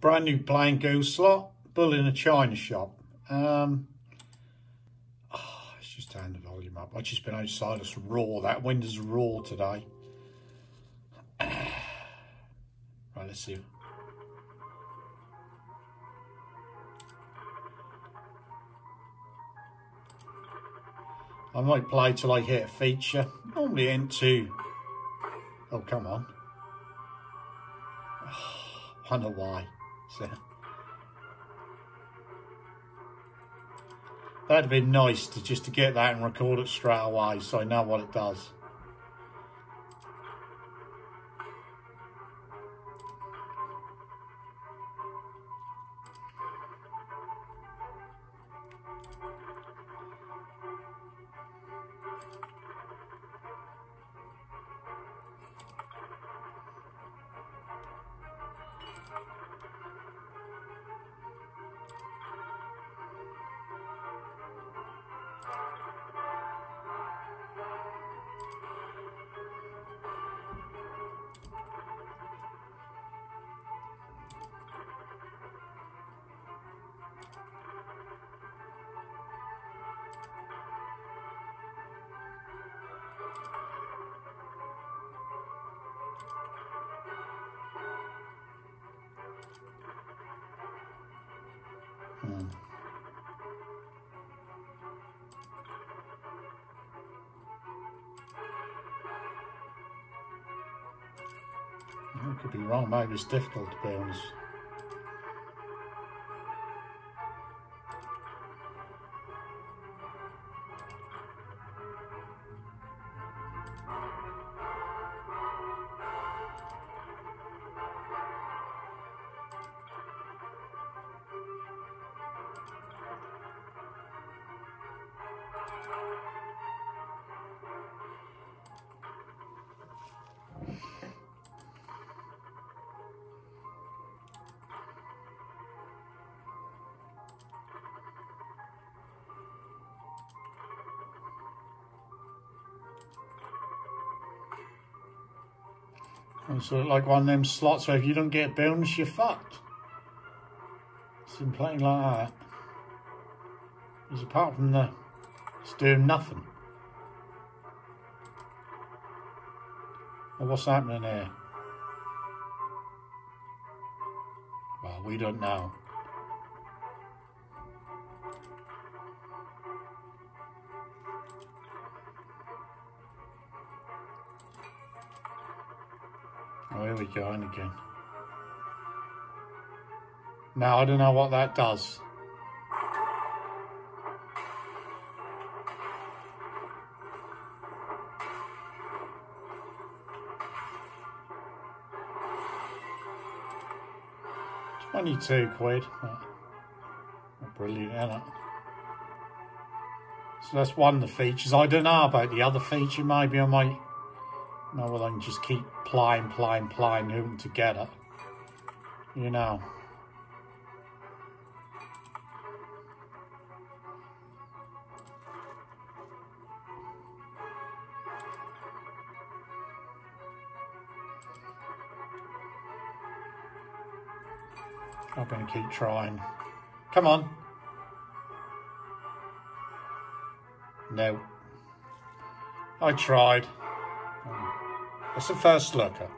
brand new Play'n GO's slot, bull in a china shop. Um, oh, let's just turn the volume up. I've just been outside, it's raw. That wind is raw today. right, let's see. I might play till I hit a feature. Normally into... Oh, come on. I know why. So... That'd been nice to just to get that and record it straight away so I know what it does. Hmm. I could be wrong, maybe it's difficult to be honest. 'It's sort of like one of them slots where if you don't get bonus, you're fucked. Simple like that. Because apart from the, it's doing nothing. Well, what's happening here? Well, we don't know. Oh, here we go, again. Now, I don't know what that does. Twenty-two quid. Brilliant, isn't it? So that's one of the features. I don't know about the other feature. Maybe I might now well, I can just keep plying, plying, plying them together. You know. I'm going to keep trying. Come on. No. I tried. It's the first looker.